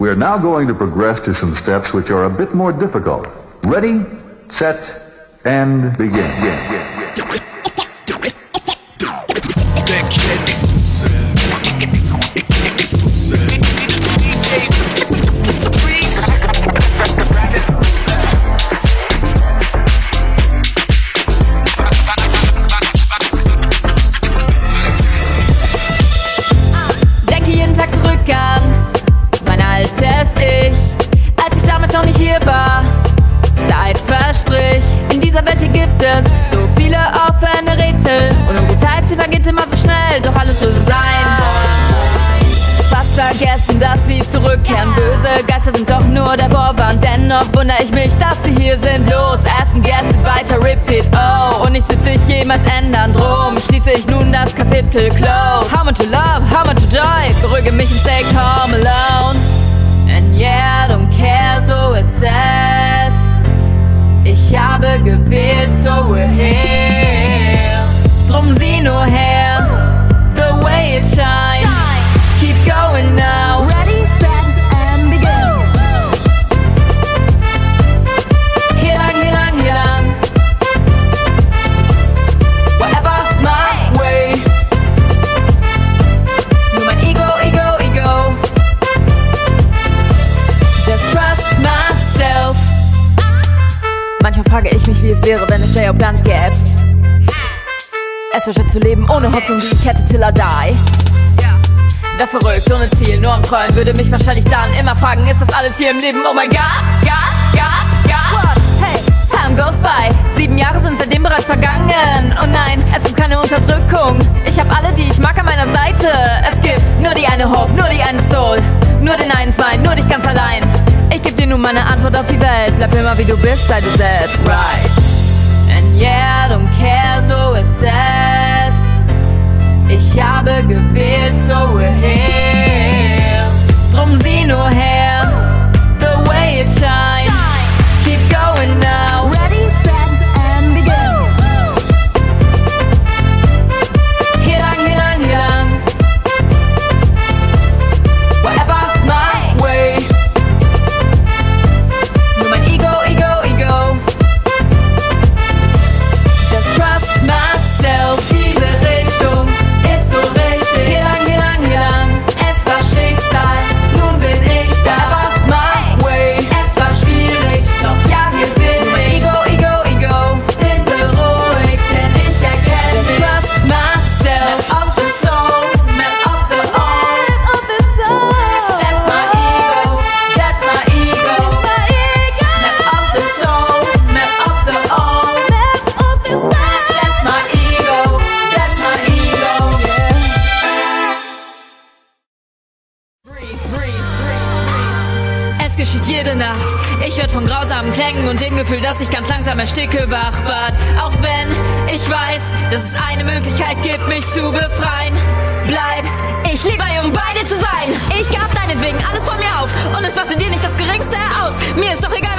We are now going to progress to some steps which are a bit more difficult. Ready, set, and begin. Altes Ich, als ich damals noch nicht hier war. Zeit verstrich, in dieser Welt hier gibt es so viele offene Rätsel. Und unsere Zeit, sie vergeht immer so schnell, doch alles so sein. Fast vergessen, dass sie zurückkehren. Böse Geister sind doch nur der Vorwand. Dennoch wundere ich mich, dass sie hier sind. Los, erst gegessen, weiter repeat. Oh, und nichts wird sich jemals ändern. Drum schließe ich nun das Kapitel close. How much to love, how much to joy. Beruhige mich und stay calm alone. Ich habe gewählt, so we're here. Frage ich mich, wie es wäre, wenn es J-Hope gar nicht gäbe. Es wäre schön zu leben ohne Hoffnung, die ich hätte till I die. Wär verrückt, ohne Ziel, nur am Träumen Würde mich wahrscheinlich dann immer fragen, ist das alles hier im Leben? Oh mein Gott, Gott, Gott, Gott Hey, time goes by. Sieben Jahre sind seitdem bereits vergangen. Oh nein, es gibt keine Unterdrückung. Ich hab alle, die ich mag an meiner Seite. Es gibt nur die eine Hope, nur die eine Soul. Nur den einen Smile, nur dich ganz meine Antwort auf die Welt. Bleib immer wie du bist, sei du selbst, right. And yeah, don't care, so ist es ich habe gewählt, geschieht jede Nacht. Ich werd von grausamen Klängen und dem Gefühl, dass ich ganz langsam ersticke, wachbart. Auch wenn ich weiß, dass es eine Möglichkeit gibt, mich zu befreien. Bleib ich lieber hier, um bei dir zu sein. Ich gab deinetwegen alles von mir auf und es machte dir nicht das Geringste aus. Mir ist doch egal,